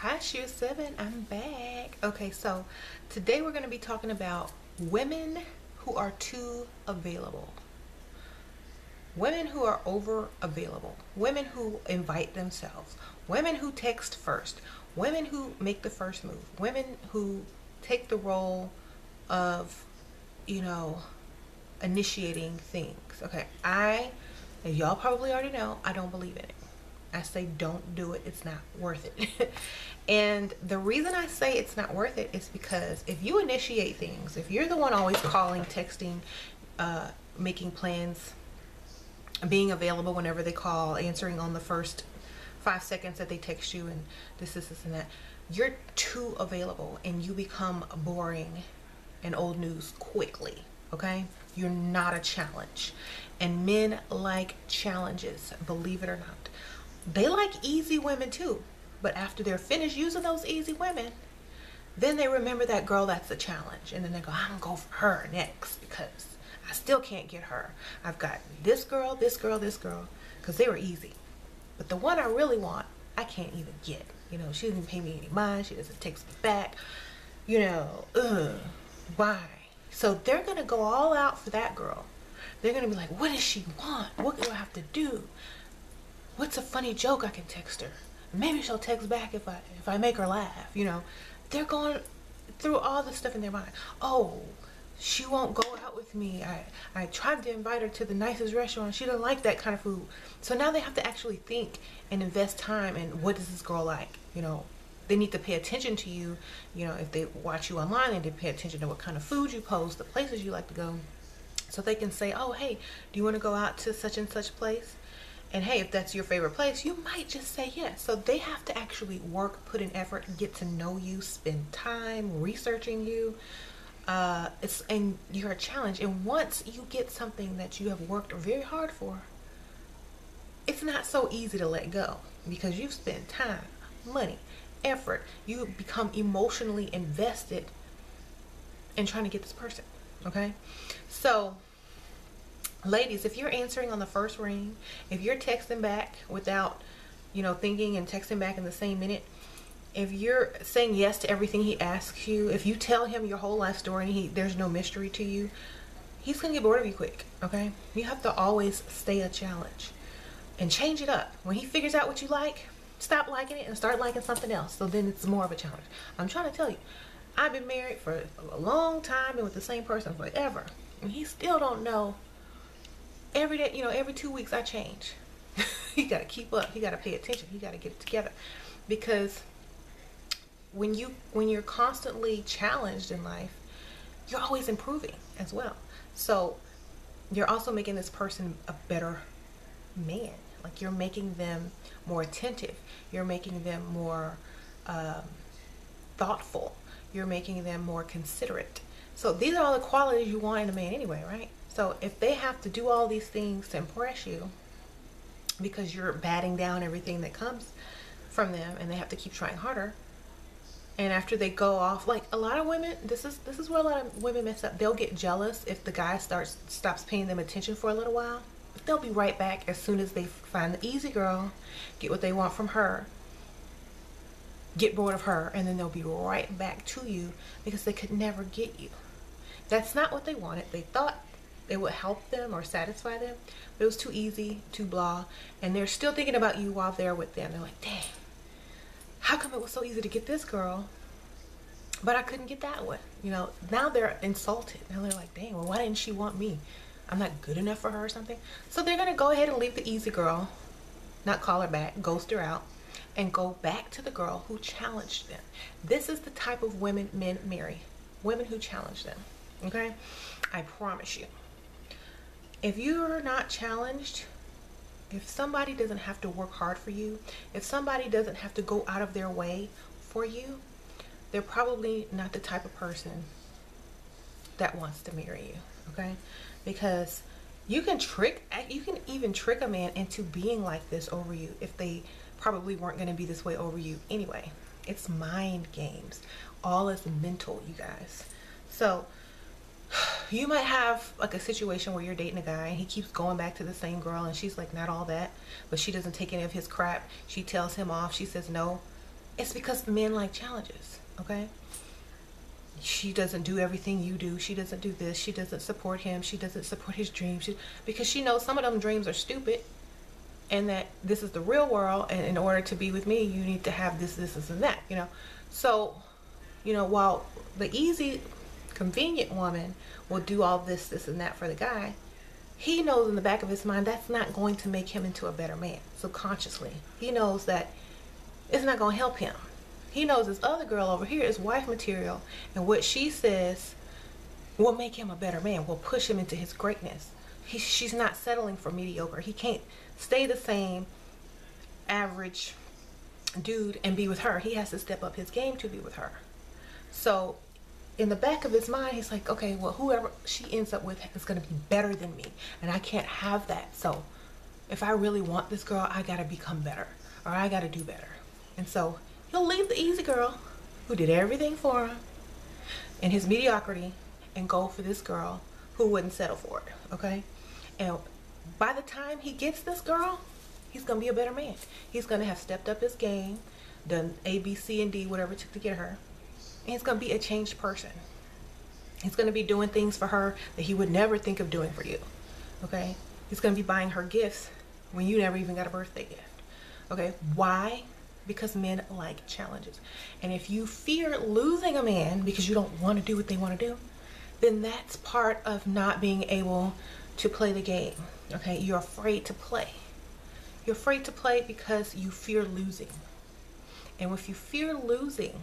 Hi, Shoe 7. I'm back. Okay, so today we're going to be talking about women who are too available. Women who are over available. Women who invite themselves. Women who text first. Women who make the first move. Women who take the role of, you know, initiating things. Okay, I, y'all probably already know, I don't believe in it. I say don't do it. It's not worth it. and the reason I say it's not worth it is because if you initiate things, if you're the one always calling, texting, uh, making plans, being available whenever they call, answering on the first five seconds that they text you and this, this, this, and that, you're too available and you become boring and old news quickly. Okay? You're not a challenge. And men like challenges, believe it or not they like easy women too. But after they're finished using those easy women, then they remember that girl that's the challenge. And then they go, I'm to go for her next because I still can't get her. I've got this girl, this girl, this girl, because they were easy. But the one I really want, I can't even get. You know, she doesn't pay me any mind. She doesn't text me back. You know, ugh, why? So they're going to go all out for that girl. They're going to be like, what does she want? What do I have to do? What's a funny joke I can text her? Maybe she'll text back if I if I make her laugh. You know, they're going through all this stuff in their mind. Oh, she won't go out with me. I I tried to invite her to the nicest restaurant. She doesn't like that kind of food. So now they have to actually think and invest time in what does this girl like? You know, they need to pay attention to you. You know, if they watch you online, and they pay attention to what kind of food you post, the places you like to go. So they can say, oh, hey, do you want to go out to such and such place? And hey, if that's your favorite place, you might just say yes. So they have to actually work, put in effort, get to know you, spend time researching you. Uh, it's and you're a challenge. And once you get something that you have worked very hard for, it's not so easy to let go because you've spent time, money, effort. You become emotionally invested in trying to get this person. Okay, so ladies if you're answering on the first ring if you're texting back without you know thinking and texting back in the same minute if you're saying yes to everything he asks you if you tell him your whole life story and he there's no mystery to you he's gonna get bored of you quick okay? You have to always stay a challenge and change it up. When he figures out what you like stop liking it and start liking something else. So then it's more of a challenge. I'm trying to tell you i've been married for a long time and with the same person forever. And he still don't know every day, you know, every two weeks I change. you got to keep up. You got to pay attention. You got to get it together because when you when you're constantly challenged in life, you're always improving as well. So you're also making this person a better man. Like you're making them more attentive. You're making them more um, thoughtful. You're making them more considerate. So these are all the qualities you want in a man anyway, right? So if they have to do all these things to impress you because you're batting down everything that comes from them and they have to keep trying harder and after they go off like a lot of women this is this is where a lot of women mess up. They'll get jealous if the guy starts stops paying them attention for a little while. They'll be right back as soon as they find the easy girl get what they want from her get bored of her and then they'll be right back to you because they could never get you. That's not what they wanted. They thought it would help them or satisfy them. But it was too easy, too blah. And they're still thinking about you while they're with them. They're like, dang, how come it was so easy to get this girl, but I couldn't get that one? You know, now they're insulted. Now they're like, dang, well, why didn't she want me? I'm not good enough for her or something. So they're going to go ahead and leave the easy girl, not call her back, ghost her out, and go back to the girl who challenged them. This is the type of women men marry. Women who challenge them. Okay? I promise you if you're not challenged, if somebody doesn't have to work hard for you, if somebody doesn't have to go out of their way for you, they're probably not the type of person that wants to marry you, okay? Because you can trick, you can even trick a man into being like this over you if they probably weren't going to be this way over you anyway. It's mind games. All is mental, you guys. So you might have like a situation where you're dating a guy and he keeps going back to the same girl and she's like not all that but she doesn't take any of his crap she tells him off she says no it's because men like challenges, okay? She doesn't do everything you do. She doesn't do this. She doesn't support him. She doesn't support his dreams. She, because she knows some of them dreams are stupid and that this is the real world and in order to be with me you need to have this this this and that you know so you know while the easy convenient woman will do all this this and that for the guy he knows in the back of his mind that's not going to make him into a better man subconsciously he knows that it's not going to help him he knows this other girl over here is wife material and what she says will make him a better man will push him into his greatness he, she's not settling for mediocre he can't stay the same average dude and be with her. He has to step up his game to be with her. So in the back of his mind, he's like, okay, well, whoever she ends up with is going to be better than me. And I can't have that. So if I really want this girl, I got to become better or I got to do better. And so he'll leave the easy girl who did everything for him in his mediocrity and go for this girl who wouldn't settle for it. Okay. And by the time he gets this girl, he's gonna be a better man. He's gonna have stepped up his game, done A, B, C, and D, whatever it took to get her. And he's gonna be a changed person. He's gonna be doing things for her that he would never think of doing for you. Okay? He's gonna be buying her gifts when you never even got a birthday gift. Okay? Why? Because men like challenges. And if you fear losing a man because you don't want to do what they want to do, then that's part of not being able to play the game. Okay, you're afraid to play. You're afraid to play because you fear losing. And if you fear losing,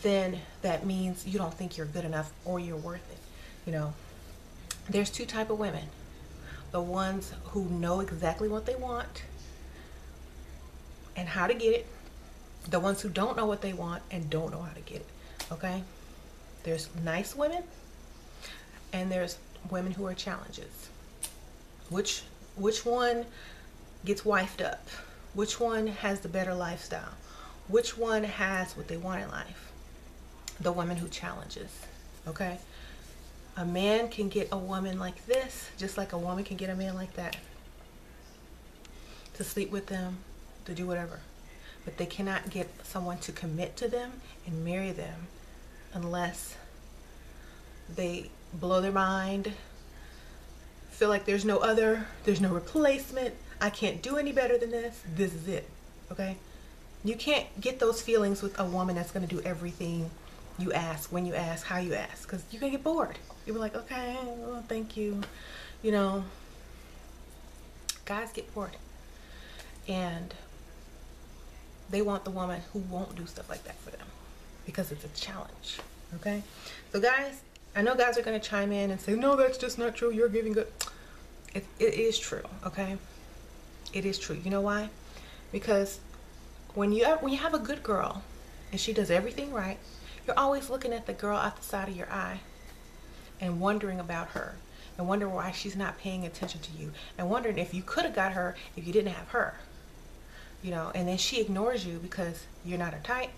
then that means you don't think you're good enough or you're worth it. You know, there's two type of women. The ones who know exactly what they want and how to get it. The ones who don't know what they want and don't know how to get it. Okay? There's nice women and there's women who are challenges. Which which one gets wifed up? Which one has the better lifestyle? Which one has what they want in life? The woman who challenges. Okay? A man can get a woman like this, just like a woman can get a man like that. To sleep with them, to do whatever. But they cannot get someone to commit to them and marry them unless they blow their mind, feel like there's no other, there's no replacement, I can't do any better than this, this is it. Okay? You can't get those feelings with a woman that's going to do everything you ask, when you ask, how you ask, because you're going to get bored. You'll be like, okay, well, thank you. You know, guys get bored. And they want the woman who won't do stuff like that for them because it's a challenge. Okay? So, guys, I know guys are going to chime in and say, no, that's just not true. You're giving good. It, it is true, okay? It is true. You know why? Because when you, have, when you have a good girl and she does everything right, you're always looking at the girl out the side of your eye and wondering about her and wondering why she's not paying attention to you and wondering if you could have got her if you didn't have her. You know, and then she ignores you because you're not her type.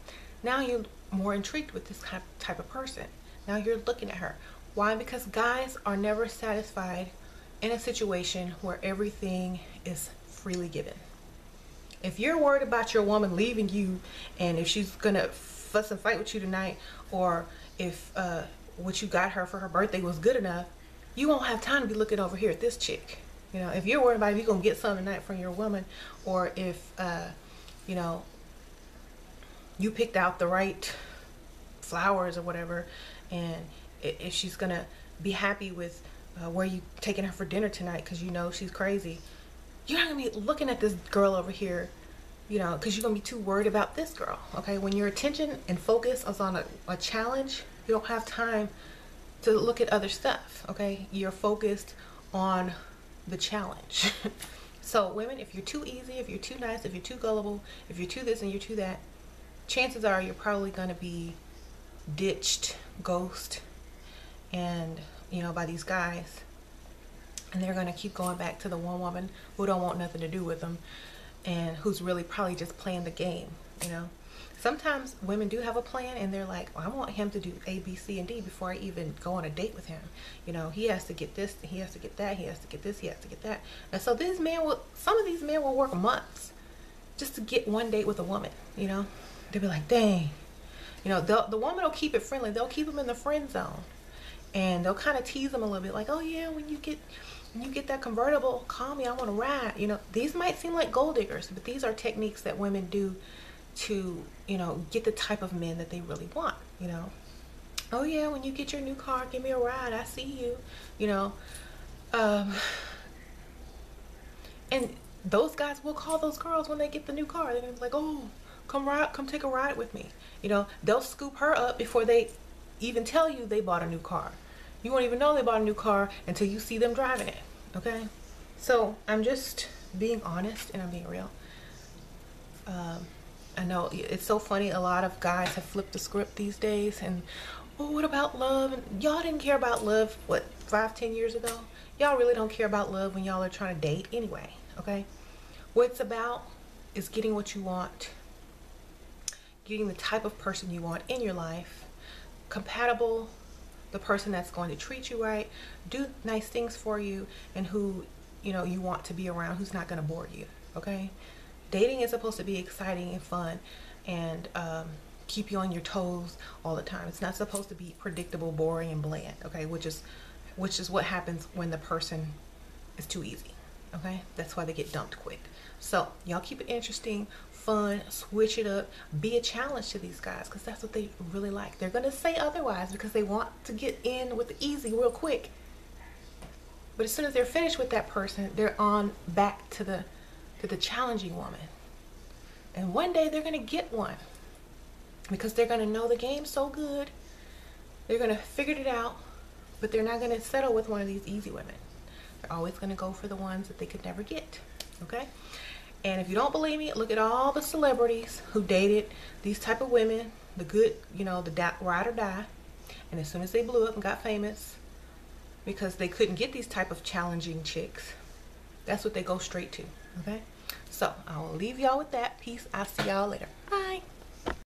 Now you're more intrigued with this type of person. Now you're looking at her. Why? Because guys are never satisfied in a situation where everything is freely given. If you're worried about your woman leaving you and if she's gonna fuss and fight with you tonight or if uh, what you got her for her birthday was good enough, you won't have time to be looking over here at this chick. You know, if you're worried about if you're gonna get something tonight from your woman or if, uh, you know, you picked out the right flowers or whatever and if she's gonna be happy with uh, where you taking her for dinner tonight because you know she's crazy you're not gonna be looking at this girl over here you know because you're gonna be too worried about this girl okay? When your attention and focus is on a, a challenge you don't have time to look at other stuff okay? You're focused on the challenge. So women if you're too easy if you're too nice if you're too gullible if you're too this and you're too that chances are you're probably going to be ditched, ghost, and you know by these guys, and they're gonna keep going back to the one woman who don't want nothing to do with them, and who's really probably just playing the game. You know, sometimes women do have a plan, and they're like, well, I want him to do A, B, C, and D before I even go on a date with him. You know, he has to get this, he has to get that, he has to get this, he has to get that, and so these men will, some of these men will work months just to get one date with a woman, you know? They'll be like, dang. You know, the woman will keep it friendly. They'll keep them in the friend zone. And they'll kind of tease them a little bit like, oh yeah, when you get you get that convertible, call me, I want to ride. You know, these might seem like gold diggers, but these are techniques that women do to, you know, get the type of men that they really want, you know. Oh yeah, when you get your new car, give me a ride. I see you, you know. Um, and those guys will call those girls when they get the new car. They're gonna be like, oh, come ride, come take a ride with me. You know, they'll scoop her up before they even tell you they bought a new car. You won't even know they bought a new car until you see them driving it. Okay? So I'm just being honest and I'm being real. Um, I know it's so funny. A lot of guys have flipped the script these days and, oh, what about love? Y'all didn't care about love, what, five, ten years ago? Y'all really don't care about love when y'all are trying to date anyway, okay? What it's about is getting what you want, getting the type of person you want in your life, compatible, the person that's going to treat you right, do nice things for you, and who you know you want to be around, who's not going to bore you, okay? Dating is supposed to be exciting and fun and um, keep you on your toes all the time. It's not supposed to be predictable, boring, and bland, okay? Which is which is what happens when the person is too easy okay that's why they get dumped quick so y'all keep it interesting fun switch it up be a challenge to these guys because that's what they really like they're gonna say otherwise because they want to get in with the easy real quick but as soon as they're finished with that person they're on back to the to the challenging woman and one day they're gonna get one because they're gonna know the game so good they're gonna figure it out but they're not gonna settle with one of these easy women they're always going to go for the ones that they could never get. Okay? And if you don't believe me, look at all the celebrities who dated these type of women, the good, you know, the ride or die. And as soon as they blew up and got famous, because they couldn't get these type of challenging chicks, that's what they go straight to. Okay? So I will leave y'all with that. Peace. I'll see y'all later.